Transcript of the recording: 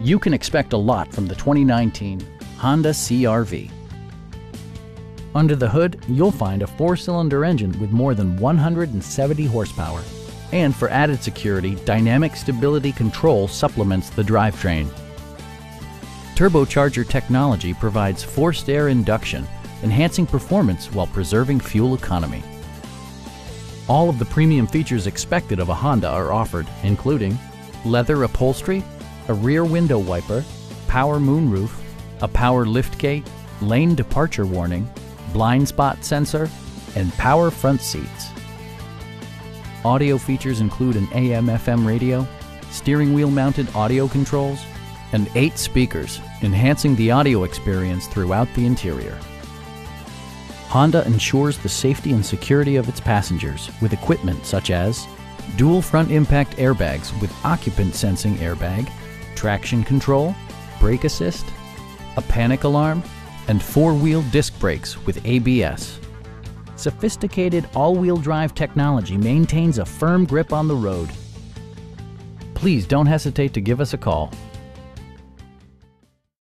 You can expect a lot from the 2019 Honda CRV. Under the hood, you'll find a four-cylinder engine with more than 170 horsepower. And for added security, Dynamic Stability Control supplements the drivetrain. Turbocharger technology provides forced air induction, enhancing performance while preserving fuel economy. All of the premium features expected of a Honda are offered, including leather upholstery, a rear window wiper, power moonroof, a power liftgate, lane departure warning, blind spot sensor, and power front seats. Audio features include an AM-FM radio, steering wheel mounted audio controls, and eight speakers, enhancing the audio experience throughout the interior. Honda ensures the safety and security of its passengers with equipment such as dual front impact airbags with occupant sensing airbag, traction control, brake assist, a panic alarm, and four-wheel disc brakes with ABS. Sophisticated all-wheel drive technology maintains a firm grip on the road. Please don't hesitate to give us a call